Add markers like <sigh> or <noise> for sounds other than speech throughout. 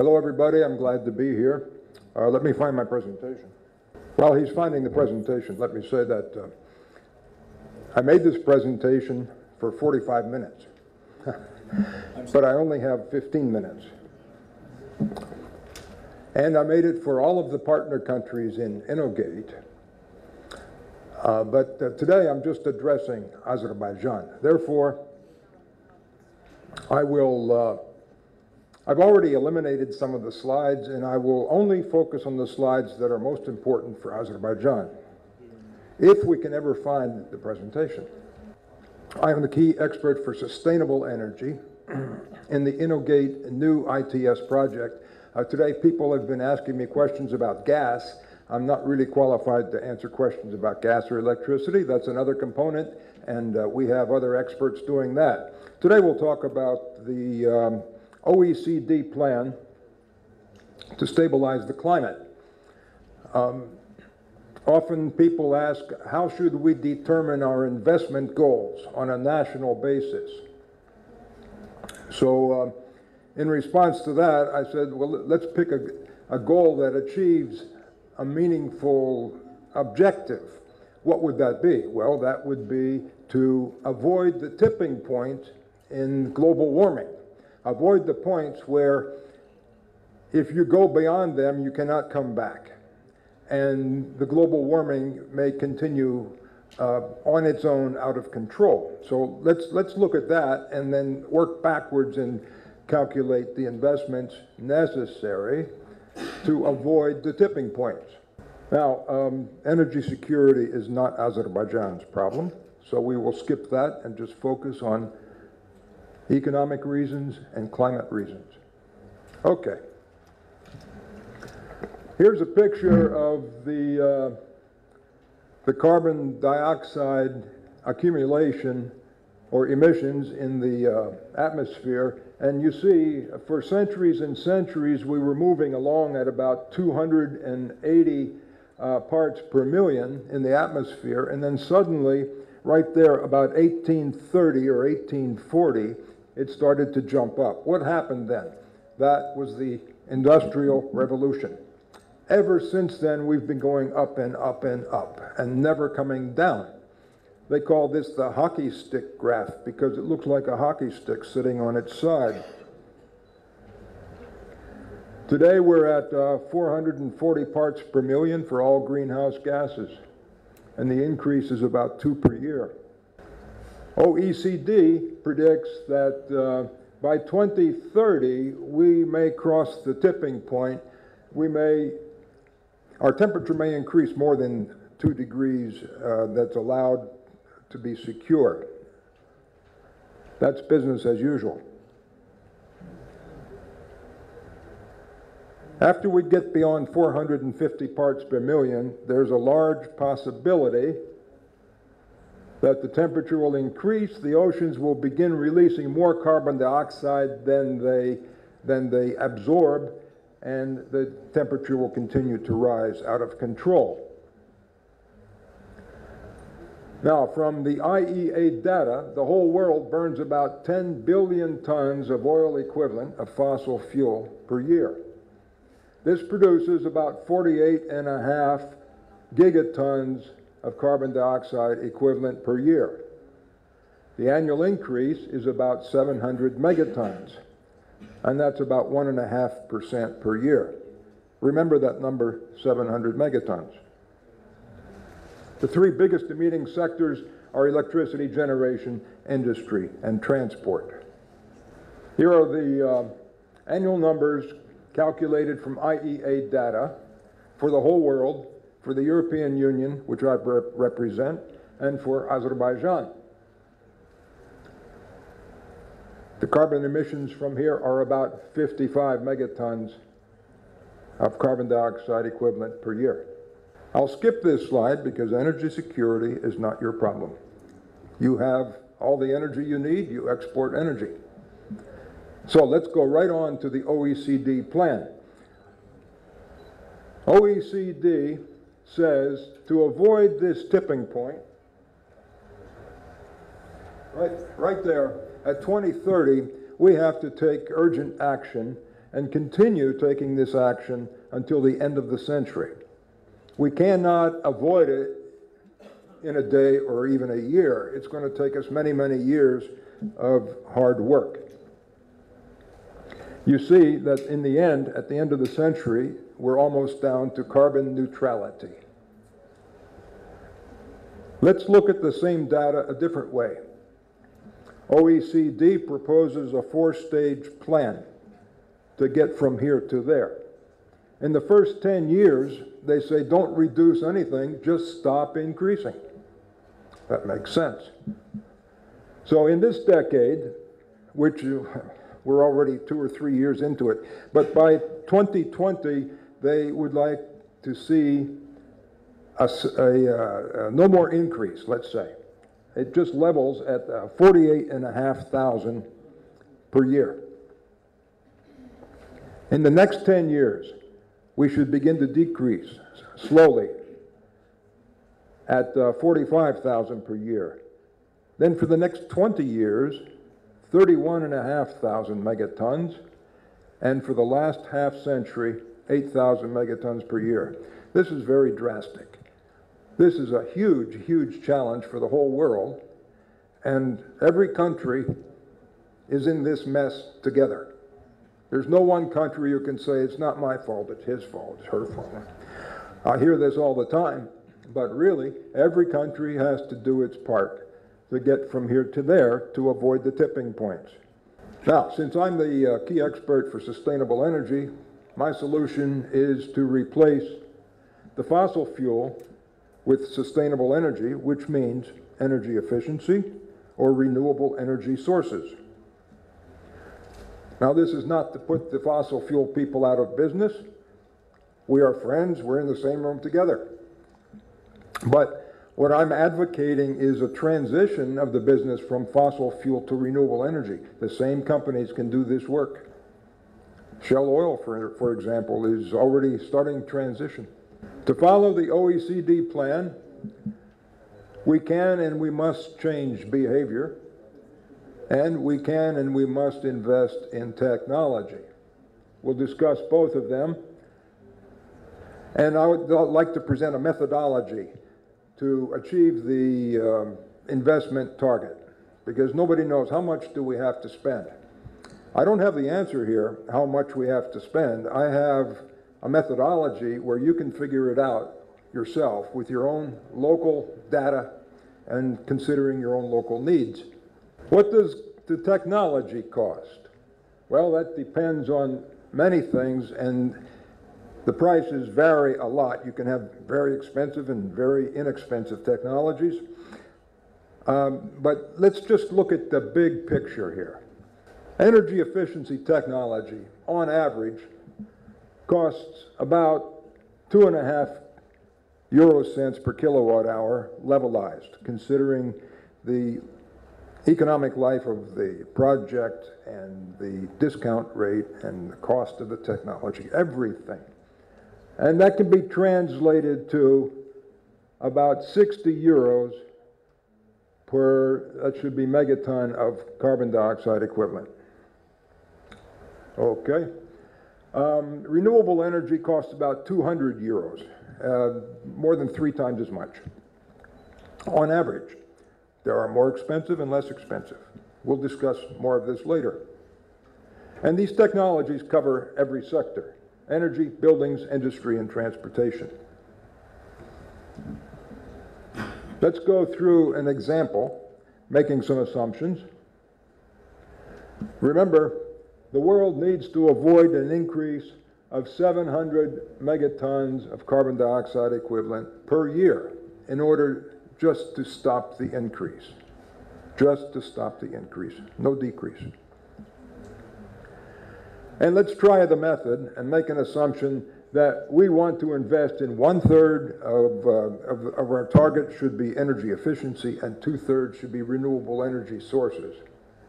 Hello, everybody. I'm glad to be here. Uh, let me find my presentation. While he's finding the presentation, let me say that uh, I made this presentation for 45 minutes, <laughs> but I only have 15 minutes. And I made it for all of the partner countries in INOGATE. Uh, but uh, today I'm just addressing Azerbaijan. Therefore, I will, uh, I've already eliminated some of the slides and I will only focus on the slides that are most important for Azerbaijan, if we can ever find the presentation. I am the key expert for sustainable energy in the INOGATE new ITS project. Uh, today, people have been asking me questions about gas. I'm not really qualified to answer questions about gas or electricity. That's another component, and uh, we have other experts doing that. Today, we'll talk about the um, OECD plan to stabilize the climate. Um, Often people ask, how should we determine our investment goals on a national basis? So, uh, in response to that, I said, well, let's pick a, a goal that achieves a meaningful objective. What would that be? Well, that would be to avoid the tipping point in global warming. Avoid the points where if you go beyond them, you cannot come back and the global warming may continue uh, on its own out of control. So let's, let's look at that and then work backwards and calculate the investments necessary to avoid the tipping points. Now, um, energy security is not Azerbaijan's problem, so we will skip that and just focus on economic reasons and climate reasons. Okay. Here's a picture of the, uh, the carbon dioxide accumulation or emissions in the uh, atmosphere. And you see, for centuries and centuries, we were moving along at about 280 uh, parts per million in the atmosphere. And then suddenly, right there, about 1830 or 1840, it started to jump up. What happened then? That was the Industrial Revolution. Ever since then, we've been going up and up and up and never coming down. They call this the hockey stick graph because it looks like a hockey stick sitting on its side. Today we're at uh, 440 parts per million for all greenhouse gases, and the increase is about two per year. OECD predicts that uh, by 2030 we may cross the tipping point. We may our temperature may increase more than two degrees uh, that's allowed to be secure. That's business as usual. After we get beyond 450 parts per million, there's a large possibility that the temperature will increase, the oceans will begin releasing more carbon dioxide than they, than they absorb, and the temperature will continue to rise out of control. Now, from the IEA data, the whole world burns about 10 billion tons of oil equivalent of fossil fuel per year. This produces about 48 and a half gigatons of carbon dioxide equivalent per year. The annual increase is about 700 megatons and that's about 1.5% per year. Remember that number, 700 megatons. The three biggest emitting sectors are electricity generation, industry, and transport. Here are the uh, annual numbers calculated from IEA data for the whole world, for the European Union, which I rep represent, and for Azerbaijan. The carbon emissions from here are about 55 megatons of carbon dioxide equivalent per year. I'll skip this slide because energy security is not your problem. You have all the energy you need, you export energy. So let's go right on to the OECD plan. OECD says to avoid this tipping point, right, right there, at 2030, we have to take urgent action and continue taking this action until the end of the century. We cannot avoid it in a day or even a year. It's going to take us many, many years of hard work. You see that in the end, at the end of the century, we're almost down to carbon neutrality. Let's look at the same data a different way. OECD proposes a four stage plan to get from here to there. In the first 10 years, they say don't reduce anything, just stop increasing. That makes sense. So, in this decade, which <laughs> we're already two or three years into it, but by 2020, they would like to see a, a, a no more increase, let's say. It just levels at uh, 48,500 per year. In the next 10 years, we should begin to decrease slowly at uh, 45,000 per year. Then for the next 20 years, 31,500 megatons, and for the last half century, 8,000 megatons per year. This is very drastic. This is a huge, huge challenge for the whole world, and every country is in this mess together. There's no one country who can say, it's not my fault, it's his fault, it's her fault. I hear this all the time, but really, every country has to do its part to get from here to there to avoid the tipping points. Now, since I'm the uh, key expert for sustainable energy, my solution is to replace the fossil fuel with sustainable energy, which means energy efficiency or renewable energy sources. Now, this is not to put the fossil fuel people out of business. We are friends, we're in the same room together. But what I'm advocating is a transition of the business from fossil fuel to renewable energy. The same companies can do this work. Shell Oil, for, for example, is already starting transition. To follow the OECD plan, we can and we must change behavior, and we can and we must invest in technology. We'll discuss both of them. And I would like to present a methodology to achieve the um, investment target because nobody knows how much do we have to spend. I don't have the answer here, how much we have to spend. I have a methodology where you can figure it out yourself with your own local data and considering your own local needs. What does the technology cost? Well, that depends on many things, and the prices vary a lot. You can have very expensive and very inexpensive technologies. Um, but let's just look at the big picture here. Energy efficiency technology, on average, costs about two and a half euro cents per kilowatt hour levelized, considering the economic life of the project and the discount rate and the cost of the technology, everything. And that can be translated to about 60 euros per, that should be megaton of carbon dioxide equivalent. Okay. Um, renewable energy costs about 200 euros, uh, more than three times as much on average. There are more expensive and less expensive. We'll discuss more of this later. And these technologies cover every sector energy, buildings, industry, and transportation. Let's go through an example, making some assumptions. Remember, the world needs to avoid an increase of 700 megatons of carbon dioxide equivalent per year in order just to stop the increase. Just to stop the increase, no decrease. And let's try the method and make an assumption that we want to invest in one third of, uh, of, of, our target should be energy efficiency and two thirds should be renewable energy sources.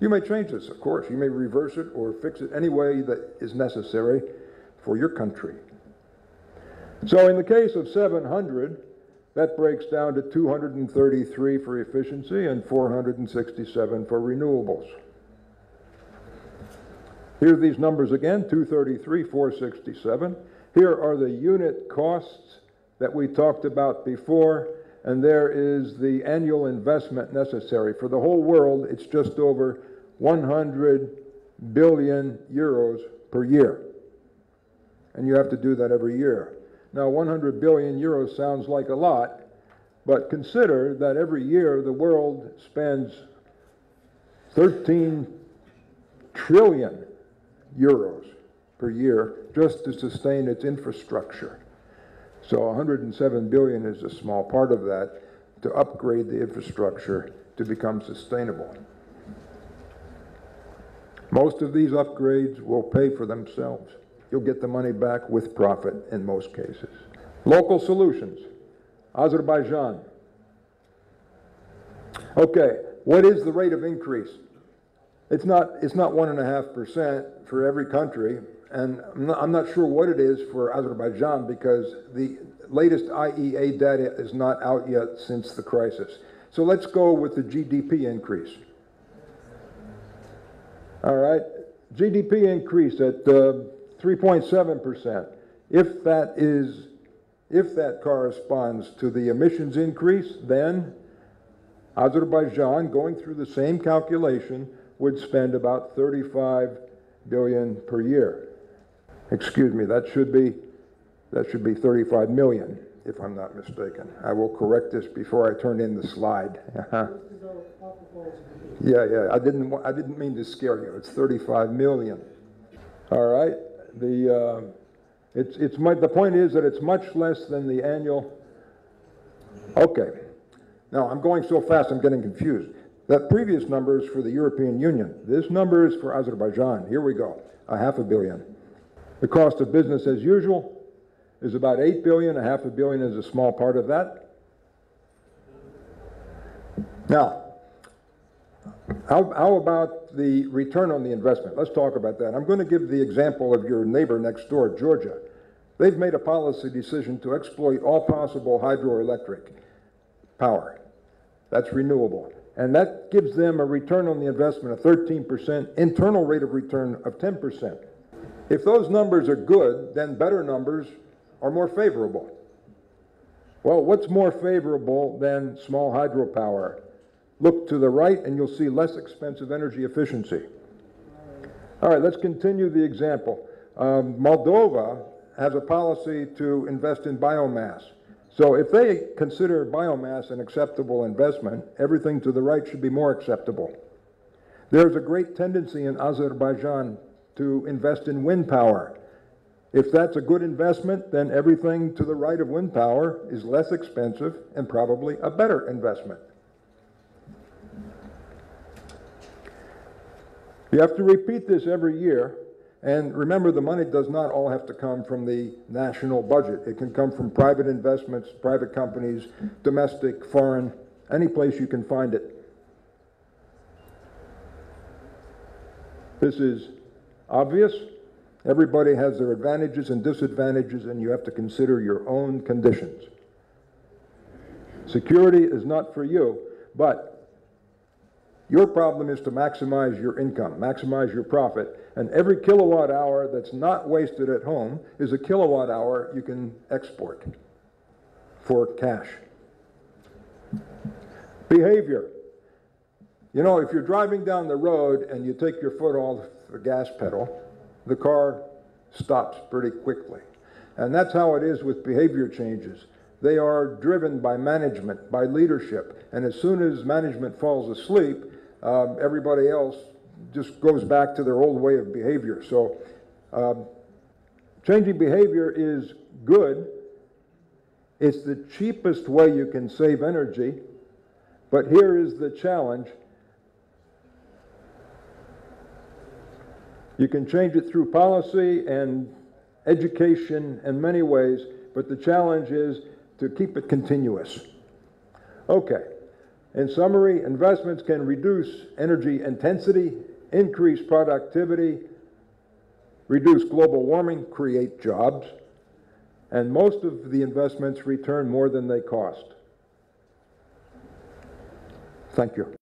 You may change this, of course. You may reverse it or fix it any way that is necessary for your country. So in the case of 700, that breaks down to 233 for efficiency and 467 for renewables. Here are these numbers again, 233, 467. Here are the unit costs that we talked about before, and there is the annual investment necessary. For the whole world, it's just over 100 billion euros per year. And you have to do that every year. Now, 100 billion euros sounds like a lot, but consider that every year the world spends 13 trillion euros per year just to sustain its infrastructure. So 107 billion is a small part of that to upgrade the infrastructure to become sustainable. Most of these upgrades will pay for themselves. You'll get the money back with profit in most cases. Local solutions. Azerbaijan. Okay, what is the rate of increase? It's not, it's not one and a half percent for every country, and I'm not, I'm not sure what it is for Azerbaijan because the latest IEA data is not out yet since the crisis. So let's go with the GDP increase. All right, GDP increase at uh, 3.7%. If that is, if that corresponds to the emissions increase, then Azerbaijan, going through the same calculation, would spend about 35 billion per year. Excuse me, that should be that should be 35 million, if I'm not mistaken. I will correct this before I turn in the slide. yeah, yeah. I didn't I didn't mean to scare you. It's 35 million. All right. The uh, it's it's the point is that it's much less than the annual. Okay. Now I'm going so fast I'm getting confused. That previous number is for the European Union. This number is for Azerbaijan. Here we go, a half a billion. The cost of business as usual is about 8 billion. A half a billion is a small part of that. Now, how, how, about the return on the investment? Let's talk about that. I'm going to give the example of your neighbor next door, Georgia. They've made a policy decision to exploit all possible hydroelectric power. That's renewable. And that gives them a return on the investment of 13%, internal rate of return of 10%. If those numbers are good, then better numbers are more favorable. Well, what's more favorable than small hydropower? Look to the right and you'll see less expensive energy efficiency. All right, let's continue the example. Um, Moldova has a policy to invest in biomass. So if they consider biomass an acceptable investment, everything to the right should be more acceptable. There's a great tendency in Azerbaijan to invest in wind power. If that's a good investment, then everything to the right of wind power is less expensive and probably a better investment. You have to repeat this every year and remember, the money does not all have to come from the national budget. It can come from private investments, private companies, domestic, foreign, any place you can find it. This is obvious. Everybody has their advantages and disadvantages, and you have to consider your own conditions. Security is not for you, but your problem is to maximize your income, maximize your profit, and every kilowatt hour that's not wasted at home is a kilowatt hour you can export for cash. Behavior. You know, if you're driving down the road and you take your foot off the gas pedal, the car stops pretty quickly. And that's how it is with behavior changes. They are driven by management, by leadership. And as soon as management falls asleep, um, everybody else just goes back to their old way of behavior. So um, changing behavior is good. It's the cheapest way you can save energy. But here is the challenge. You can change it through policy and education in many ways, but the challenge is to keep it continuous. Okay. In summary, investments can reduce energy intensity, increase productivity, reduce global warming, create jobs, and most of the investments return more than they cost. Thank you.